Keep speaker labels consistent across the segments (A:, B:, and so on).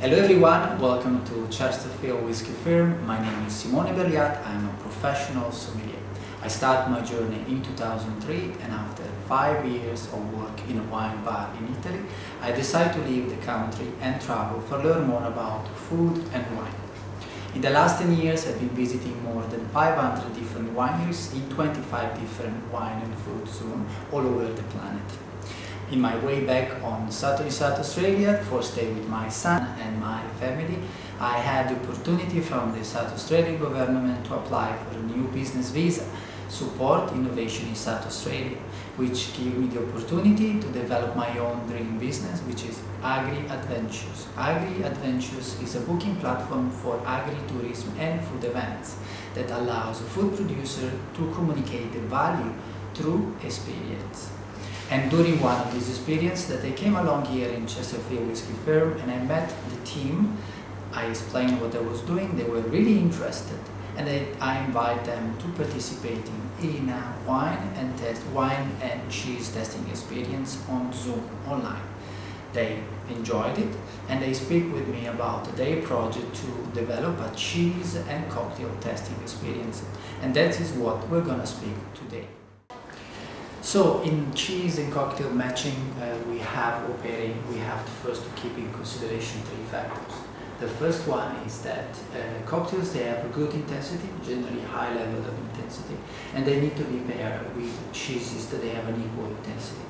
A: Hello everyone, welcome to Chesterfield Whisky Firm. My name is Simone Berliat, I'm a professional sommelier. I started my journey in 2003 and after five years of work in a wine bar in Italy, I decided to leave the country and travel to learn more about food and wine. In the last 10 years, I've been visiting more than 500 different wineries in 25 different wine and food zones all over the planet in my way back on Saturday, South Australia for stay with my son and my family, I had the opportunity from the South Australian government to apply for a new business visa, support innovation in South Australia, which gave me the opportunity to develop my own dream business, which is Agri Adventures. Agri Adventures is a booking platform for agri-tourism and food events that allows a food producer to communicate the value through experience. And during one of these experiences that I came along here in Chesterfield Whisky Firm and I met the team, I explained what I was doing, they were really interested and I, I invite them to participate in a wine and test wine and cheese testing experience on Zoom online. They enjoyed it and they speak with me about their project to develop a cheese and cocktail testing experience and that is what we're gonna speak today. So in cheese and cocktail matching, uh, we have operating, we have to first keep in consideration three factors. The first one is that uh, cocktails, they have a good intensity, generally high level of intensity, and they need to be paired with cheeses that they have an equal intensity.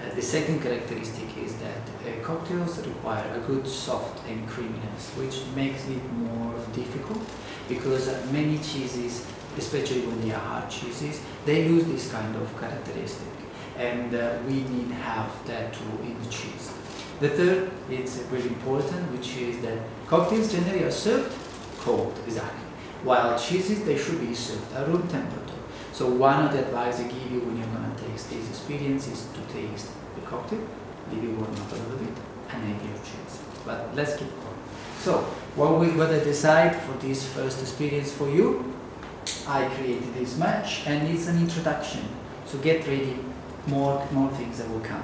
A: Uh, the second characteristic is that uh, cocktails require a good soft and creaminess, which makes it more difficult because uh, many cheeses especially when they are hard cheeses, they lose this kind of characteristic. And uh, we need have that too in the cheese. The third, it's really important, which is that cocktails generally are served cold, exactly. While cheeses, they should be served at room temperature. So one of the advice I give you when you're going to taste this experience is to taste the cocktail, leave it warm up a little bit, and add your cheese. But let's keep going. So, what, we, what I decide for this first experience for you I created this match and it's an introduction. So get ready, more, more things that will come.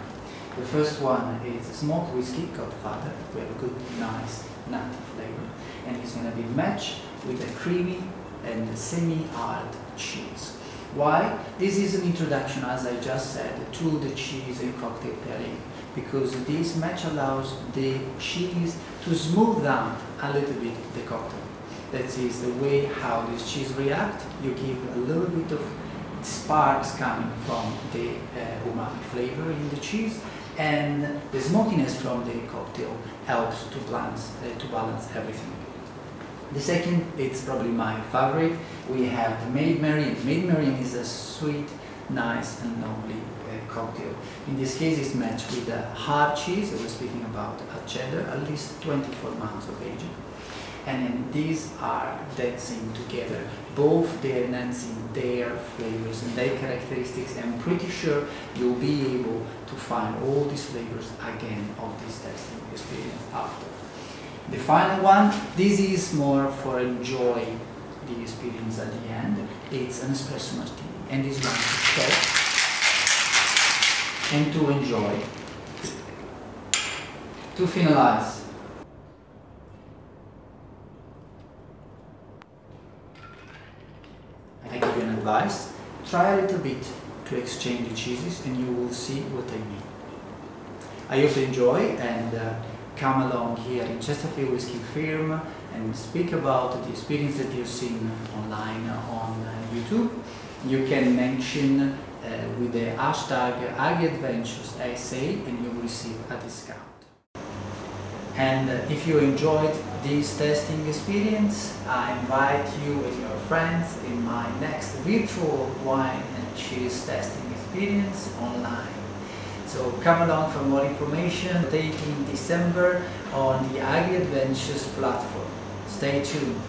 A: The first one is a smoked whiskey Godfather. We have a good, nice, nutty flavor. And it's going to be matched with a creamy and semi-hard cheese. Why? This is an introduction, as I just said, to the cheese and cocktail pairing because this match allows the cheese to smooth down a little bit the cocktail that is the way how this cheese react. You give a little bit of sparks coming from the uh, umami flavor in the cheese and the smokiness from the cocktail helps to balance, uh, to balance everything. The second, it's probably my favorite, we have the Maid Marian. Maid Marian is a sweet, nice and lovely uh, cocktail. In this case it's matched with a hard cheese, we're speaking about a cheddar, at least 24 months of age and these are dancing together. Both they're enhancing their flavors and their characteristics. I'm pretty sure you'll be able to find all these flavors again of this tasting experience after. The final one, this is more for enjoy the experience at the end. It's an espresso martini and this one to and to enjoy. To finalize, advice, try a little bit to exchange the cheeses and you will see what I mean. I hope you enjoy and uh, come along here in Chesterfield Whisky Firm and speak about the experience that you've seen online on uh, YouTube. You can mention uh, with the hashtag AgriAdventuresSA and you will receive a discount. And if you enjoyed this testing experience, I invite you and your friends in my next virtual wine and cheese testing experience online. So come along for more information, take in December on the Agri Adventures platform. Stay tuned.